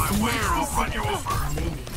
My now. waves will run you over. Watch!